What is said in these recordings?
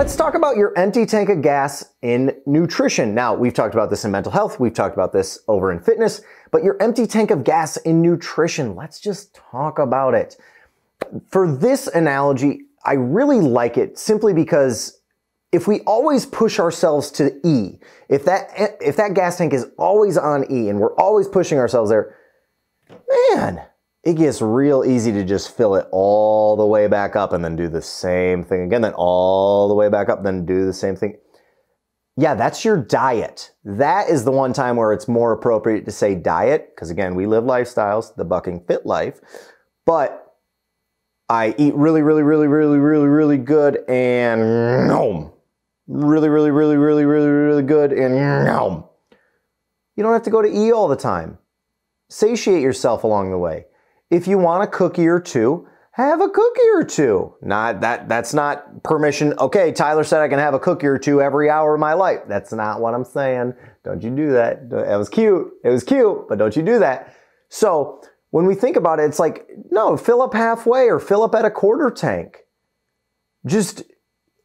Let's talk about your empty tank of gas in nutrition. Now, we've talked about this in mental health, we've talked about this over in fitness, but your empty tank of gas in nutrition, let's just talk about it. For this analogy, I really like it simply because if we always push ourselves to E, if that if that gas tank is always on E and we're always pushing ourselves there, man, it gets real easy to just fill it all the way back up and then do the same thing again, then all the way back up, then do the same thing. Yeah, that's your diet. That is the one time where it's more appropriate to say diet, because again, we live lifestyles, the bucking fit life. But I eat really, really, really, really, really, really good and no. Really, really, really, really, really, really good and no. You don't have to go to E all the time. Satiate yourself along the way. If you want a cookie or two, have a cookie or two. Not that that's not permission. Okay, Tyler said I can have a cookie or two every hour of my life. That's not what I'm saying. Don't you do that. It was cute. It was cute, but don't you do that. So, when we think about it, it's like, no, fill up halfway or fill up at a quarter tank. Just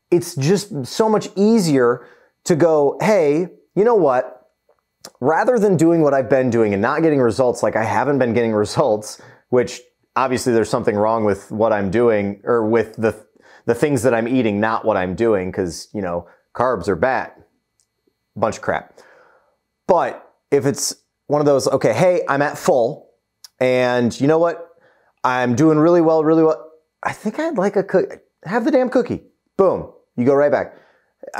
it's just so much easier to go, "Hey, you know what? Rather than doing what I've been doing and not getting results like I haven't been getting results, which obviously there's something wrong with what I'm doing or with the the things that I'm eating, not what I'm doing, because you know carbs are bad, bunch of crap. But if it's one of those, okay, hey, I'm at full, and you know what, I'm doing really well, really well. I think I'd like a cookie. Have the damn cookie. Boom, you go right back.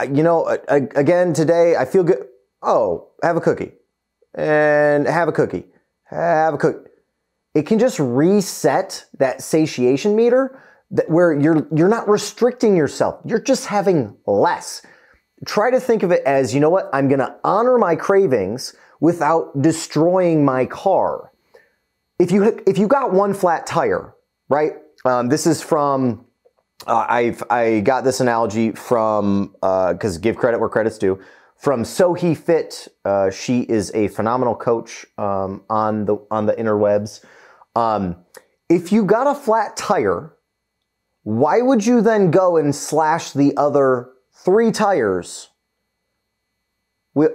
You know, again today I feel good. Oh, have a cookie, and have a cookie, have a cookie it can just reset that satiation meter that where you're you're not restricting yourself. You're just having less. Try to think of it as, you know what? I'm going to honor my cravings without destroying my car. If you if you got one flat tire, right? Um, this is from uh, I've I got this analogy from because uh, give credit where credit's due from Sohee Fit. Uh, she is a phenomenal coach um, on the on the interwebs. Um, if you got a flat tire, why would you then go and slash the other three tires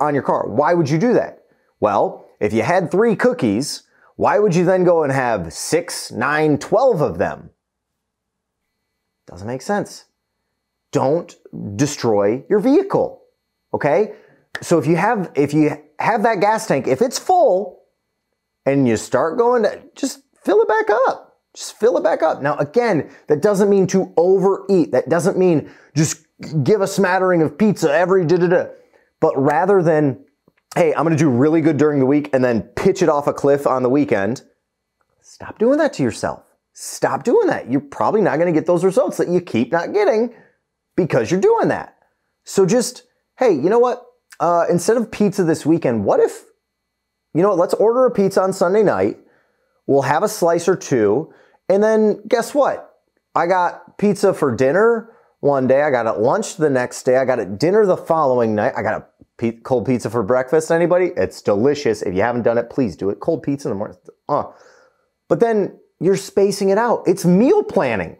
on your car? Why would you do that? Well, if you had three cookies, why would you then go and have six, nine, twelve of them? Doesn't make sense. Don't destroy your vehicle. Okay? So if you have if you have that gas tank, if it's full and you start going to just fill it back up. Just fill it back up. Now, again, that doesn't mean to overeat. That doesn't mean just give a smattering of pizza every da da da. But rather than, hey, I'm going to do really good during the week and then pitch it off a cliff on the weekend, stop doing that to yourself. Stop doing that. You're probably not going to get those results that you keep not getting because you're doing that. So just, hey, you know what? Uh, instead of pizza this weekend, what if, you know what, let's order a pizza on Sunday night We'll have a slice or two. And then guess what? I got pizza for dinner one day. I got it lunch the next day. I got it dinner the following night. I got a cold pizza for breakfast. Anybody? It's delicious. If you haven't done it, please do it. Cold pizza in the morning. Uh. But then you're spacing it out. It's meal planning.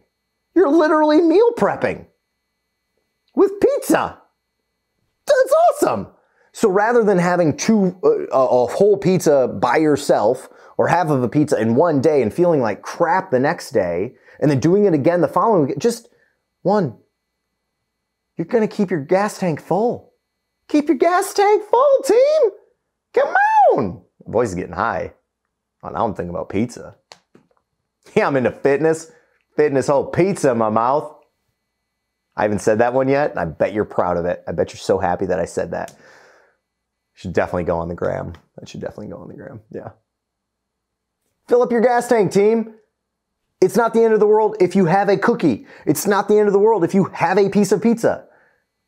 You're literally meal prepping with pizza. That's awesome. So rather than having two uh, a whole pizza by yourself or half of a pizza in one day and feeling like crap the next day and then doing it again the following week, just one. You're going to keep your gas tank full. Keep your gas tank full, team. Come on. My voice is getting high. Oh, now I'm thinking about pizza. Yeah, I'm into fitness. Fitness, whole pizza in my mouth. I haven't said that one yet. I bet you're proud of it. I bet you're so happy that I said that. Should definitely go on the gram. That should definitely go on the gram. Yeah. Fill up your gas tank, team. It's not the end of the world if you have a cookie. It's not the end of the world if you have a piece of pizza.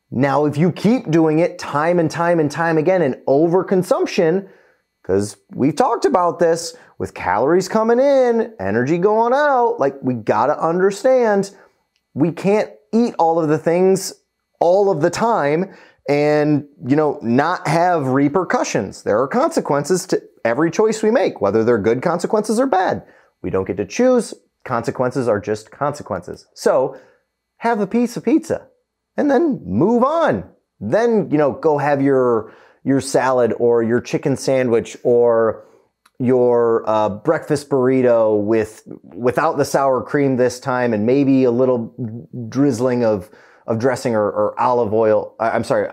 Now, if you keep doing it time and time and time again and overconsumption, because we've talked about this with calories coming in, energy going out, like we gotta understand we can't eat all of the things all of the time and, you know, not have repercussions. There are consequences to every choice we make, whether they're good consequences or bad. We don't get to choose. Consequences are just consequences. So have a piece of pizza. and then move on. Then, you know, go have your your salad or your chicken sandwich or your uh, breakfast burrito with without the sour cream this time and maybe a little drizzling of of dressing or, or olive oil. I, am sorry.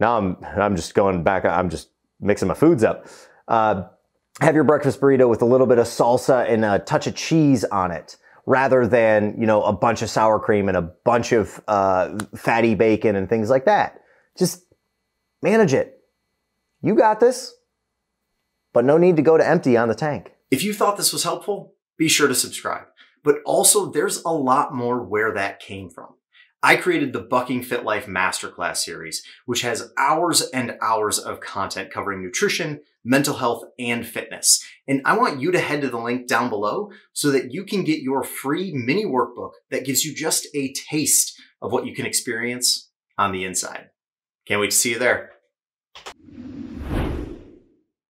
Now I'm I'm just going back. I'm just mixing my foods up. Uh, have your breakfast burrito with a little bit of salsa and a touch of cheese on it rather than, you know, a bunch of sour cream and a bunch of uh, fatty bacon and things like that. Just manage it. You got this, but no need to go to empty on the tank. If you thought this was helpful, be sure to subscribe. But also, there's a lot more where that came from. I created the Bucking Fit Life Masterclass series, which has hours and hours of content covering nutrition, mental health, and fitness. And I want you to head to the link down below so that you can get your free mini workbook that gives you just a taste of what you can experience on the inside. Can't wait to see you there.